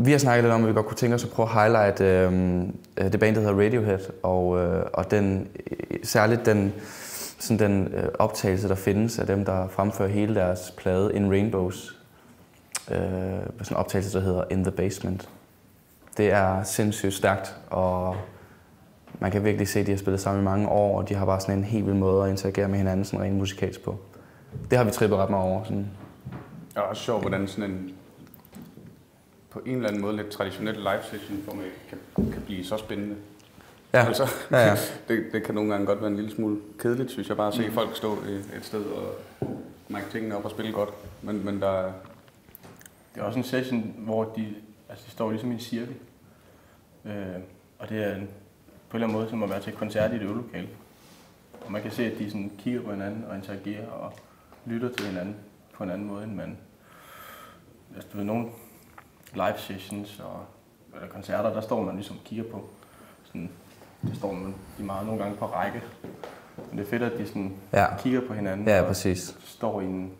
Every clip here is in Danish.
vi har snakket lidt om, at vi godt kunne tænke os at prøve at highlight øhm, øh, det band, der hedder Radiohead, og, øh, og den, særligt den, sådan den øh, optagelse, der findes af dem, der fremfører hele deres plade In Rainbows. Øh, sådan en optagelse, der hedder In the Basement. Det er sindssygt stærkt, og man kan virkelig se, at de har spillet sammen i mange år, og de har bare sådan en helt vild måde at interagere med hinanden sådan rent musikalsk på. Det har vi trippet ret meget over. Sådan. Det er også sjovt, hvordan sådan en på en eller anden måde lidt traditionel live session for mig kan, kan blive så spændende. Ja. Altså, ja, ja. det, det kan nogle gange godt være en lille smule kedeligt, synes jeg bare at se mm. folk stå et, et sted og mærke tingene op og spille godt. Men, men der er... Det er også en session, hvor de, altså de står ligesom i en cirkel. Øh, og det er en, på en eller anden måde som at være til koncert i et øvelokale. Og man kan se, at de sådan kigger på hinanden og interagerer og lytter til hinanden på en anden måde, end man... Altså, du ved, nogle live sessions og eller koncerter, der står man ligesom og kigger på. Sådan, det står man de meget nogle gange på række. Men det er fedt, at de sådan Ja. kigger på hinanden Ja, og præcis. står i en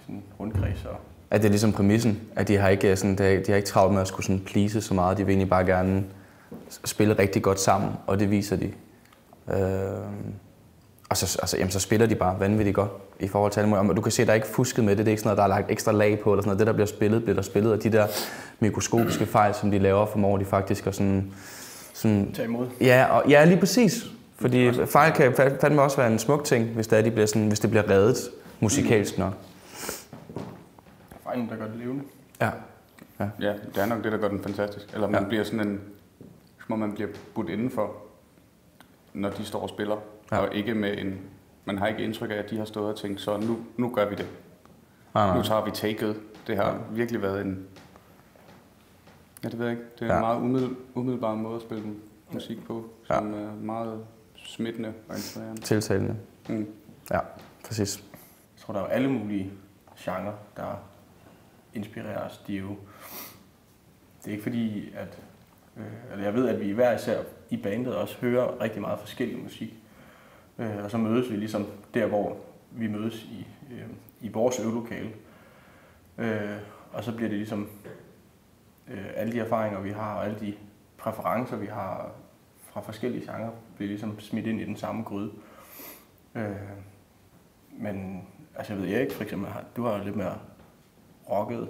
sådan rundkreds. Og, At det er ligesom præmissen, at de har ikke, sådan, de har ikke travlt med at skulle sådan please så meget. De vil egentlig bare gerne spille rigtig godt sammen, og det viser de. Øh, og så, altså, jamen, så spiller de bare vanvittigt godt i forhold til alle mulige. Og du kan se, at der er ikke fusket med det. Det er ikke sådan noget, der er lagt ekstra lag på. Eller sådan noget. Det, der bliver spillet, bliver der spillet. Og de der mikroskopiske fejl, som de laver, formår de faktisk at sådan, sådan tage imod. Ja, og, ja, lige præcis. Fordi fejl kan fa- fandme også være en smuk ting, hvis det, er, de bliver sådan, hvis det bliver reddet musikalsk nok. Fejlen, der gør det levende. Ja. Ja, det er nok det, der gør den fantastisk. Eller man Ja. ja. bliver sådan en... Som om man bliver budt indenfor, når de står og spiller. Ja. Ja. Og ikke med en... Man har ikke indtryk af, at de har stået og tænkt, så nu, nu gør vi det. Nej, nej. Nu tager vi taket. Det har virkelig været en... Ja, det ved jeg ikke. Det er Ja. en meget umiddel, umiddelbar måde at spille musik på, Ja. som er meget smittende og inspirerende. Tiltalende. Mm. Ja, præcis. Jeg tror, der er jo alle mulige genrer, der inspirerer os. De er jo, det er ikke fordi, at... Øh, eller jeg ved, at vi hver især i bandet også hører rigtig meget forskellig musik. Øh, og så mødes vi ligesom der, hvor vi mødes i, øh, i vores øvelokale. Øh, og så bliver det ligesom øh, alle de erfaringer, vi har, og alle de præferencer, vi har fra forskellige genrer, bliver ligesom smidt ind i den samme gryde. Øh, men altså jeg ved Erik for eksempel, du har lidt mere rocket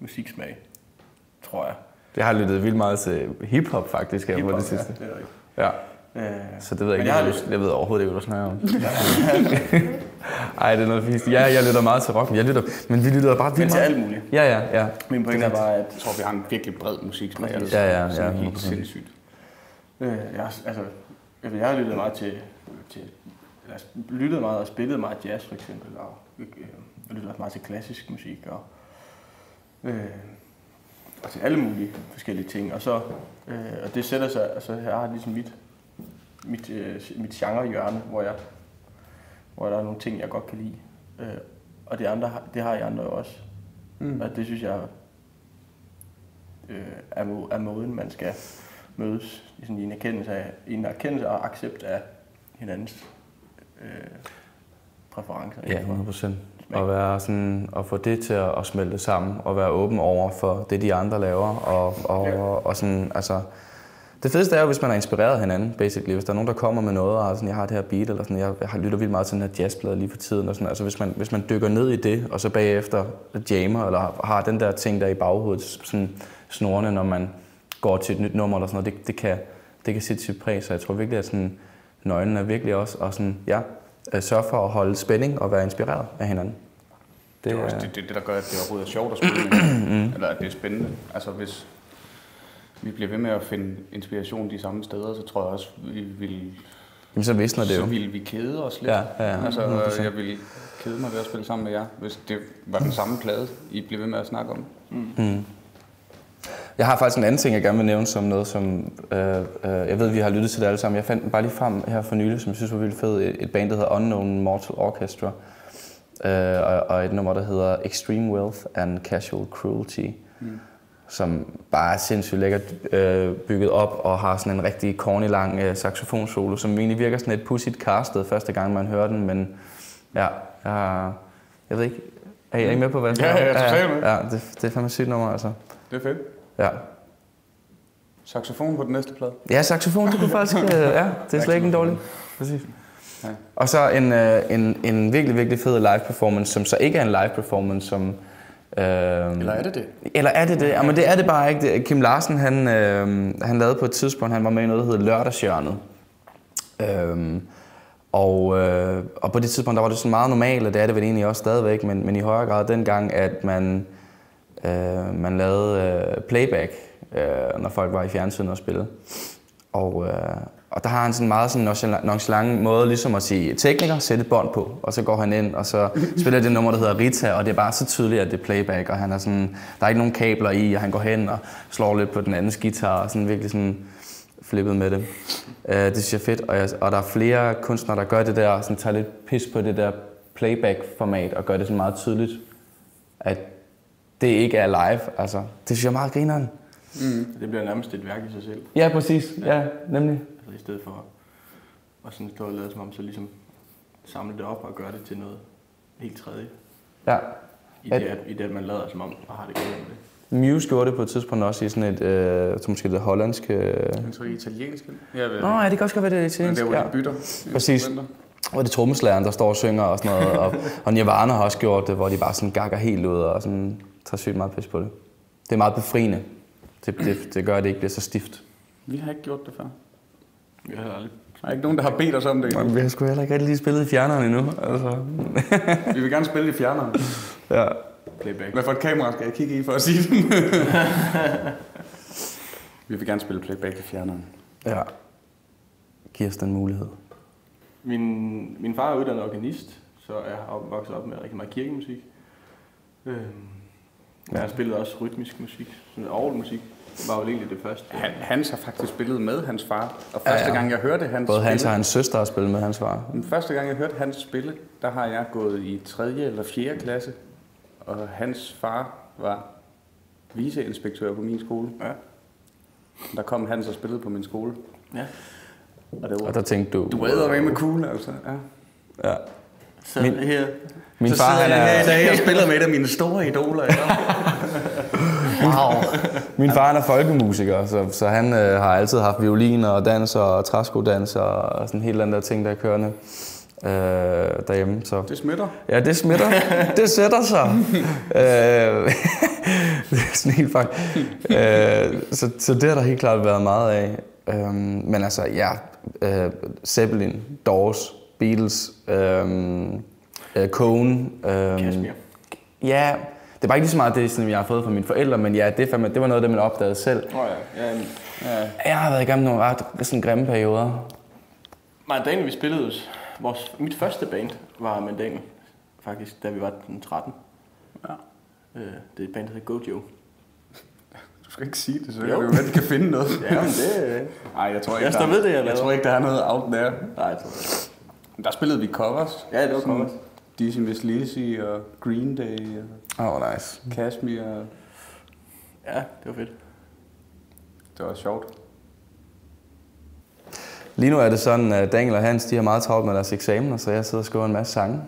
musiksmag, tror jeg. Jeg har lyttet vildt meget til hiphop faktisk her på det sidste. Ja, det er rigtigt. Ja. Øh, Så det ved jeg Men ikke. jeg lyst- jeg ved overhovedet ikke, hvad du snakker om. Ej, det er noget fisk. Ja, jeg lytter meget til rock, men jeg lytter, men vi lytter bare vildt til alt muligt. Ja, ja, ja. Min pointe er bare, at Jeg tror, vi har en virkelig bred musiksmag. Altså, Ja, ja, som ja, er helt 100%. sindssygt. øh, jeg, har- altså, jeg, har lyttet meget til, til eller lyttet meget og spillet meget jazz for eksempel, og øh, jeg lytter også meget til klassisk musik, og, øh, og til alle mulige forskellige ting. Og, så, øh, og det sætter sig, altså jeg har ligesom mit, mit, øh, mit genrehjørne, hvor jeg, hvor der er nogle ting, jeg godt kan lide. Øh, og det, andre, det har I andre jo også. Mm. Og det synes jeg øh, er, må, er måden, man skal mødes i, sådan, i en erkendelse af, en erkendelse og accept af hinandens øh, præferencer. Ja, tror jeg. 100 procent. Og, være sådan, og få det til at, at smelte sammen, og være åben over for det, de andre laver. Og, og, Ja. og, og sådan, altså, det fedeste er jo, hvis man er inspireret hinanden, basically. Hvis der er nogen, der kommer med noget, og sådan, jeg har det her beat, eller sådan, jeg, har lyttet vildt meget til den her jazzplade lige for tiden. Og sådan, altså, hvis man, hvis man dykker ned i det, og så bagefter jammer, eller har, har den der ting der i baghovedet, sådan snorene, når man går til et nyt nummer, eller sådan noget, det, det, kan, det kan sætte sit præg. Så jeg tror virkelig, at sådan, nøglen er virkelig også at sådan, ja, sørge for at holde spænding og være inspireret af hinanden. Det er også det, det, det, der gør, at det overhovedet er sjovt at spille hinanden. Eller at det er spændende. Altså hvis vi bliver ved med at finde inspiration de samme steder, så tror jeg også, vi vil, Jamen, så visner det så jo. ville vi kede os lidt. Ja, ja, ja. Altså, 100%. jeg ville kede mig ved at spille sammen med jer, hvis det var den samme plade, I blev ved med at snakke om. Jeg har faktisk en anden ting, jeg gerne vil nævne som noget, som øh, øh, jeg ved, vi har lyttet til det alle sammen. Jeg fandt den bare lige frem her for nylig, som jeg synes var vildt fed. Et, et band, der hedder Unknown Mortal Orchestra. Øh, og, og et nummer, der hedder Extreme Wealth and Casual Cruelty. Mm. Som bare er sindssygt lækkert øh, bygget op og har sådan en rigtig corny lang øh, saxofonsolo, som egentlig virker sådan et pudsigt castet første gang, man hører den. Men ja, jeg, jeg ved ikke, er I, er I med på, hvad jeg Ja, om? ja, totalt med. Ja, det, det er fandme sygt nummer, altså. Det er fedt. Ja. Saxofon på den næste plade. Ja, saxofon, det kunne faktisk... øh, ja, det er slet ikke en dårlig. Præcis. Ja. Og så en, øh, en, en virkelig, virkelig fed live performance, som så ikke er en live performance, som... Øh, Eller er det det? Eller er det det? Jamen det er det bare ikke. Kim Larsen, han, øh, han lavede på et tidspunkt, han var med i noget, der hedder Lørdagshjørnet. Øhm, og, øh, og på det tidspunkt, der var det sådan meget normalt, og det er det vel egentlig også stadigvæk, men, men i højere grad dengang, at man, øh, man lavede øh, playback, øh, når folk var i fjernsynet og spillede. Og, øh, og der har han sådan en meget sådan nonchalant, nonchalant måde ligesom at sige, tekniker, sæt et bånd på, og så går han ind, og så spiller det nummer, der hedder Rita, og det er bare så tydeligt, at det er playback, og han er sådan, der er ikke nogen kabler i, og han går hen og slår lidt på den andens guitar, og sådan virkelig sådan flippet med det. Uh, det synes jeg er fedt, og, jeg, og der er flere kunstnere, der gør det der, sådan tager lidt pis på det der playback-format, og gør det sådan meget tydeligt, at det ikke er live. Altså, det synes jeg er meget grineren. Det bliver nærmest et værk i sig selv. Ja, præcis. Ja, nemlig. Altså i stedet for at sådan stå og lade som om, så ligesom samle det op og gøre det til noget helt tredje. Ja. I, At- det, at, I det, at man lader som om, og har det godt med det. Muse gjorde det på et tidspunkt også i sådan et, øh, tror måske det hollandske... Øh... Jeg tror, det er italiensk. Ja, vel. Nå, ja, det kan også godt være, det er Men italiensk. der, hvor Ja. de bytter. Præcis. instrumenter. Og det er trommeslageren, der står og synger og sådan noget. Og, og Nirvana har også gjort det, hvor de bare sådan gakker helt ud og sådan tager sygt meget pis på det. Det er meget befriende. Det, det, det gør, at det ikke bliver så stift. Vi har ikke gjort det før. Vi har aldrig Der er ikke nogen, der har bedt os om det. endnu. Men vi har sgu heller ikke rigtig lige spillet i fjerneren endnu. Altså. Vi vil gerne spille i fjerneren. Ja. playback. Hvad for et kamera skal jeg kigge i for at sige det? Vi vil gerne spille playback i fjerneren. ja. Giv os den mulighed. Min, min far er uddannet organist, så jeg har vokset op med rigtig meget kirkemusik. Øhm, men jeg spillede også rytmisk musik. Sådan orgelmusik var jo egentlig det første. Han, Hans har faktisk spillet med hans far. Og Ja, første ja. gang, jeg hørte hans Både hans spille, og hans søster har spillet med hans far. Den første gang, jeg hørte hans spille, der har jeg gået i 3. eller 4. klasse. Og hans far var viceinspektør på min skole. Ja. Der kom Hans og spillede på min skole. Ja. Og det var, Og der tænkte du... du er med med cool, altså. Ja. Ja. Så Min- her, Min så far, han jeg er, dag og spiller med et af mine store idoler. Ja. wow. Min far han er folkemusiker, så, så han øh, har altid haft violin og dans og træskodans og sådan helt andre ting, der er kørende øh, derhjemme. Så Det smitter. Ja, det smitter. Det sætter sig. øh, det er sådan helt øh, så, så det har der helt klart været meget af. Øh, men altså, ja, øh, Zeppelin, Doors, Beatles, øh, øh, Cohen. Øh, Kashmir. Ja, det var ikke lige så meget det, som jeg har fået fra mine forældre, men ja, det, fandme, det var noget af det, man opdagede selv. Oh, ja. ja Ja. Jeg har været igennem nogle ret sådan grimme perioder. Mandane, vi spillede os. Vores, mit første band var Mandane, faktisk, da vi var den 13. Ja. Øh, det er et band, der hedder Gojo. Du skal ikke sige det, så Jo. jo være, at de kan finde noget. Ja, men det... Nej, jeg tror ikke, Jeg står der, ved det, jeg jeg tror ikke, der er noget out there. Nej, jeg tror det. Der spillede vi covers. Ja, det var covers. Dizzy Miss Lizzy og Green Day og oh, nice. Kashmir. Ja, det var fedt. Det var sjovt. Lige nu er det sådan, at Daniel og Hans de har meget travlt med deres eksamener, så jeg sidder og skriver en masse sange.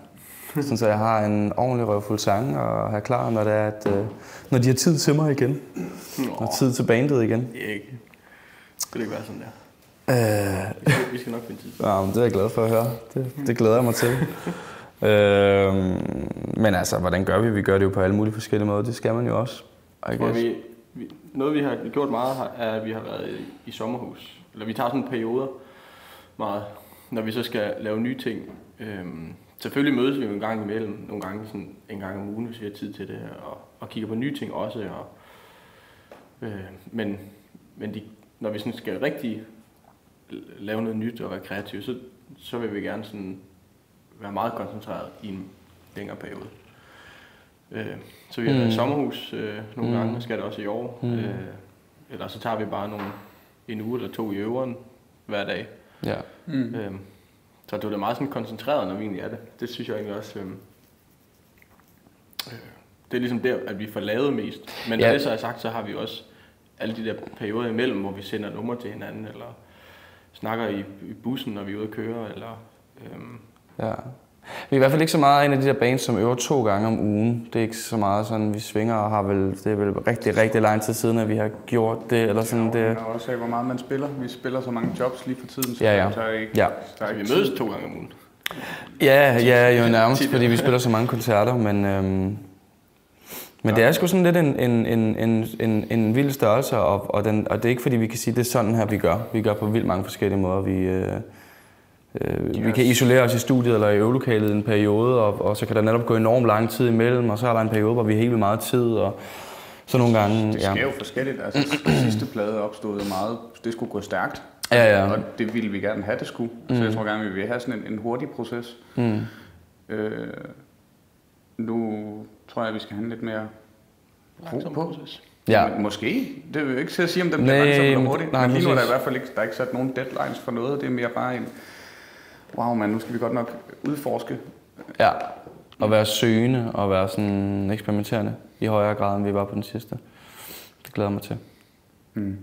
Sådan, så jeg har en ordentlig røvfuld sang og er klar, når, det er, at, øh, når de har tid til mig igen. Og tid til bandet igen. Ikke... Det skulle ikke være sådan der. Øh, Vi skal, nok finde tid. ja, men det er jeg glad for at høre. Det, det glæder jeg mig til. øh, men altså, hvordan gør vi? Vi gør det jo på alle mulige forskellige måder. Det skal man jo også. I guess. vi, vi, noget vi har gjort meget, er, at vi har været i, i sommerhus. Eller vi tager sådan perioder meget, når vi så skal lave nye ting. Øhm, selvfølgelig mødes vi jo en gang imellem, nogle gange sådan en gang om ugen, hvis vi har tid til det, og, og kigger på nye ting også. Og, øh, men men de, når vi sådan skal rigtig lave noget nyt og være kreative, så, så vil vi gerne sådan være meget koncentreret i en længere periode. Øh, så vi har været i Mm. sommerhus øh, nogle Mm. gange, og skal det også i år. Mm. Øh, eller så tager vi bare nogle, en uge eller to i øveren hver dag. Ja. Mm. Øh, så det er meget sådan koncentreret, når vi egentlig er det. Det synes jeg egentlig også... Øh, øh, det er ligesom der, at vi får lavet mest. Men når Ja. det så er sagt, så har vi også alle de der perioder imellem, hvor vi sender numre til hinanden, eller snakker i, i bussen, når vi er ude at køre, eller... Øhm, ja. Vi er i hvert fald ikke så meget en af de der bands, som øver to gange om ugen. Det er ikke så meget sådan, vi svinger og har vel, det er vel rigtig, rigtig lang tid siden, at vi har gjort det. Eller sådan, det. og også af, hvor meget man spiller. Vi spiller så mange jobs lige for tiden, så Ja, ja. der er ikke, Ja. der er Vi ikke mødes to gange om ugen. Ja, ja, jo nærmest, fordi vi spiller så mange koncerter, men, øhm, men det er sgu sådan lidt en, en, en, en, en, en vild størrelse, og, og, den, og det er ikke fordi, vi kan sige, det er sådan her, vi gør. Vi gør på vildt mange forskellige måder. Vi, øh, øh, vi kan isolere os i studiet eller i øvelokalet en periode, og, og så kan der netop gå enormt lang tid imellem, og så er der en periode, hvor vi har helt vildt meget tid, og så nogle gange... Det Ja, sker jo forskelligt. Altså, sidste plade opstod meget, det skulle gå stærkt. ja, ja. Og det ville vi gerne have, det skulle. Mm. Så jeg tror gerne, vi vil have sådan en, en hurtig proces. Mm. Øh, nu tror jeg, vi skal have en lidt mere ro på. proces. ja. Men Måske. Det vil jo ikke til at sige, om den bliver Nej, langsom eller men- hurtig. nej, men lige nu er der i hvert fald ikke, der er ikke sat nogen deadlines for noget. Det er mere bare en, wow man, nu skal vi godt nok udforske. ja. Og være søgende og være sådan eksperimenterende i højere grad, end vi var på den sidste. Det glæder jeg mig til. Mm.